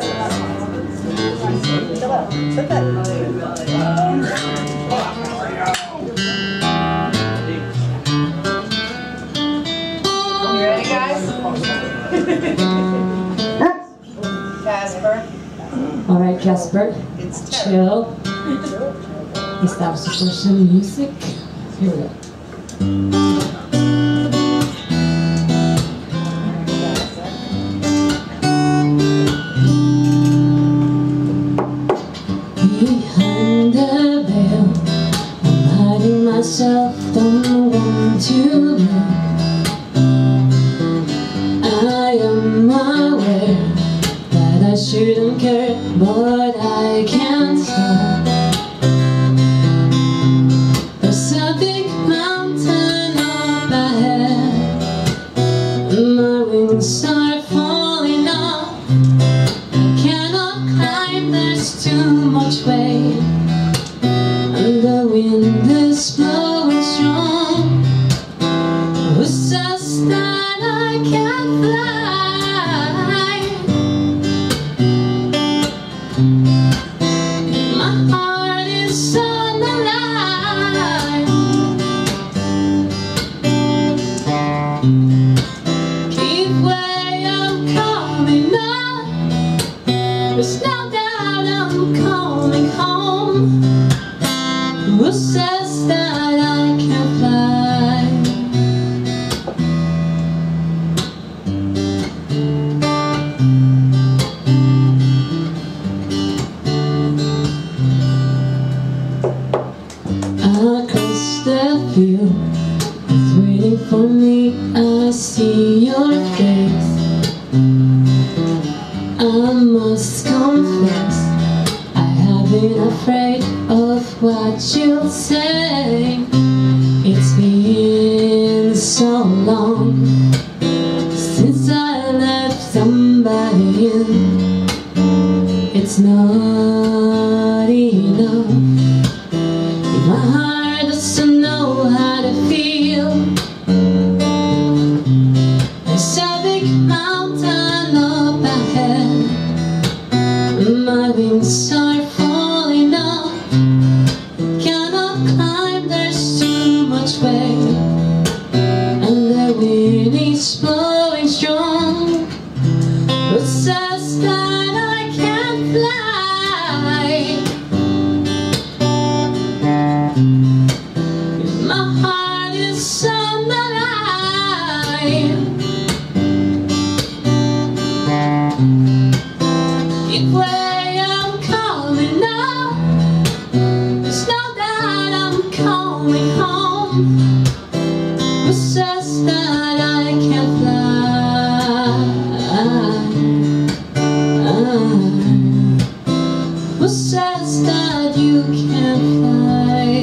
You ready, guys? All right, Jasper. It's chill. chill. Establish the music. Here we go. To look. I am aware that I shouldn't care, but I can't stop. There's no doubt I'm coming home. Who says that I can't fly? Across the field, it's waiting for me. I see your I must confess, I have been afraid of what you'll say. It's been so long since I left somebody in. It's not My wings are falling off. Cannot climb, there's too much weight. And the wind is blowing strong. But says that I can't fly. My heart is on I'm up. I'm home. That I can't fly? Who says that you can't fly?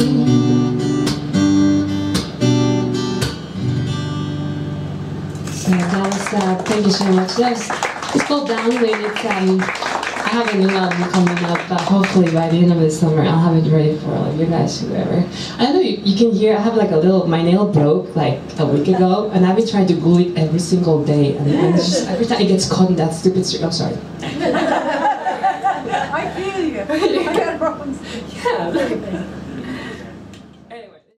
So that was, uh, thank you so much. That was, it's called Downwind. It's, um, I have a new album coming up, but hopefully by the end of the summer I'll have it ready for all of you guys, whoever. I know you, you can hear, I have like a little, my nail broke like a week ago, and I've been trying to glue it every single day, and, and it's just, every time it gets caught in that stupid string, I'm sorry. I feel you. I got problems. Yeah.